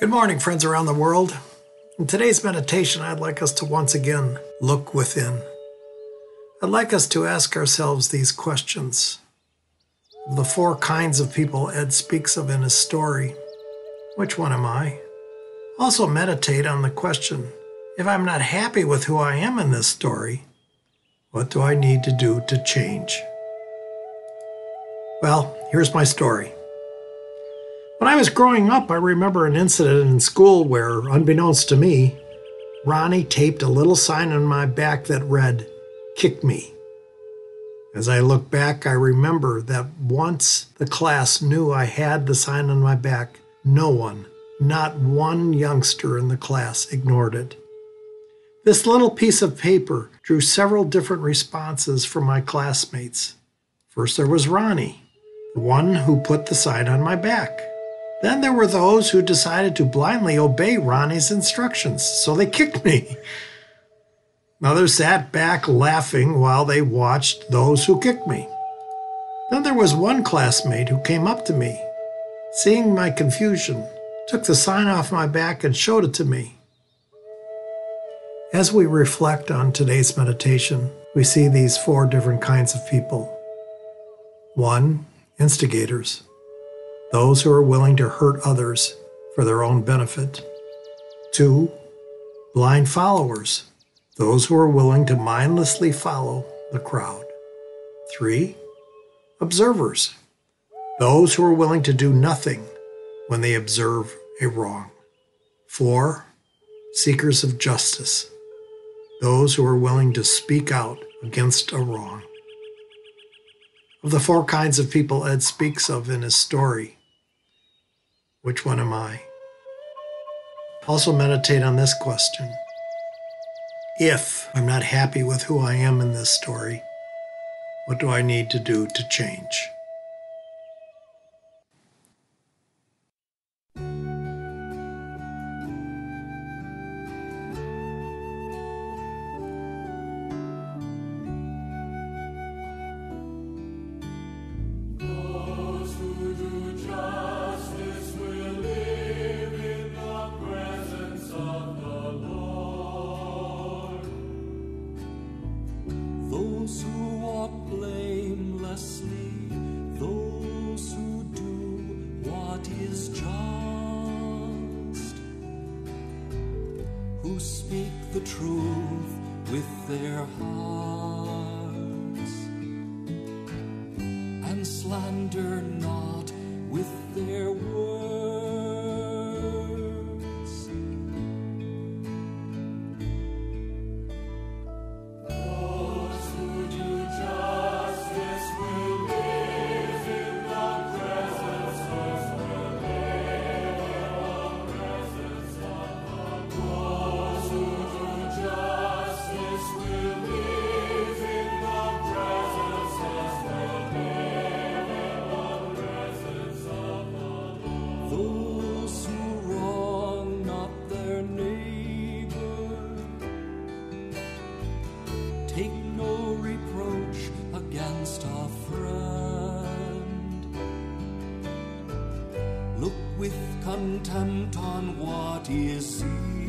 Good morning, friends around the world. In today's meditation, I'd like us to once again look within. I'd like us to ask ourselves these questions. The four kinds of people Ed speaks of in his story, which one am I? Also, meditate on the question if I'm not happy with who I am in this story, what do I need to do to change? Well, here's my story. When I was growing up, I remember an incident in school where, unbeknownst to me, Ronnie taped a little sign on my back that read, Kick Me. As I look back, I remember that once the class knew I had the sign on my back, no one, not one youngster in the class, ignored it. This little piece of paper drew several different responses from my classmates. First, there was Ronnie, the one who put the sign on my back. Then there were those who decided to blindly obey Ronnie's instructions, so they kicked me. Others sat back laughing while they watched those who kicked me. Then there was one classmate who came up to me. Seeing my confusion, took the sign off my back and showed it to me. As we reflect on today's meditation, we see these four different kinds of people. One, instigators those who are willing to hurt others for their own benefit. Two, blind followers, those who are willing to mindlessly follow the crowd. Three, observers, those who are willing to do nothing when they observe a wrong. Four, seekers of justice, those who are willing to speak out against a wrong. Of the four kinds of people Ed speaks of in his story, which one am I? Also, meditate on this question. If I'm not happy with who I am in this story, what do I need to do to change? And slander not with their words. Against a friend. Look with contempt on what is seen.